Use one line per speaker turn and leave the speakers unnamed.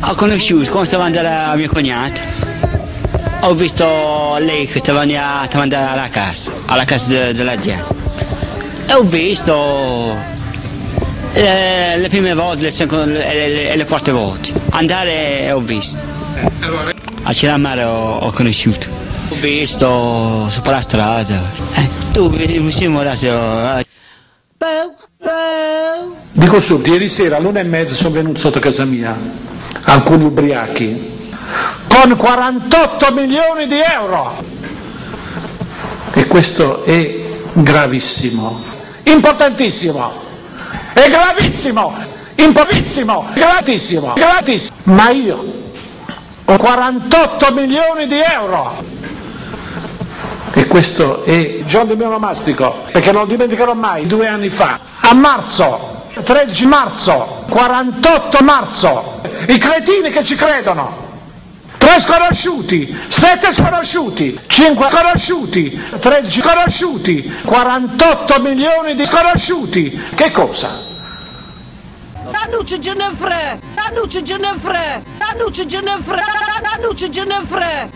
Ho conosciuto quando stavo andando a mio cognato. Ho visto lei che stava andando, alla casa, alla casa de- della gente. E ho visto le, le prime volte le seconde- le, e le quarte volte. Andare e ho visto. A Ciramare ho, ho conosciuto. Ho visto sopra la strada. Eh, tu siamo là,
Vi consulti, ieri sera all'una e mezza sono venuti sotto casa mia, alcuni ubriachi, con 48 milioni di euro. E questo è gravissimo, importantissimo, è gravissimo, importantissimo, gravissimo, gravissimo. Ma io ho 48 milioni di euro. E questo è del mio onomastico, perché non lo dimenticherò mai, due anni fa, a marzo, 13 marzo, 48 marzo, i cretini che ci credono. Tre sconosciuti, sette sconosciuti, cinque sconosciuti, 13 sconosciuti, 48 milioni di sconosciuti. Che cosa?
Danucci Ginefre, Danucci Ginefre, Danucci Ginefre, Danucci Ginefre.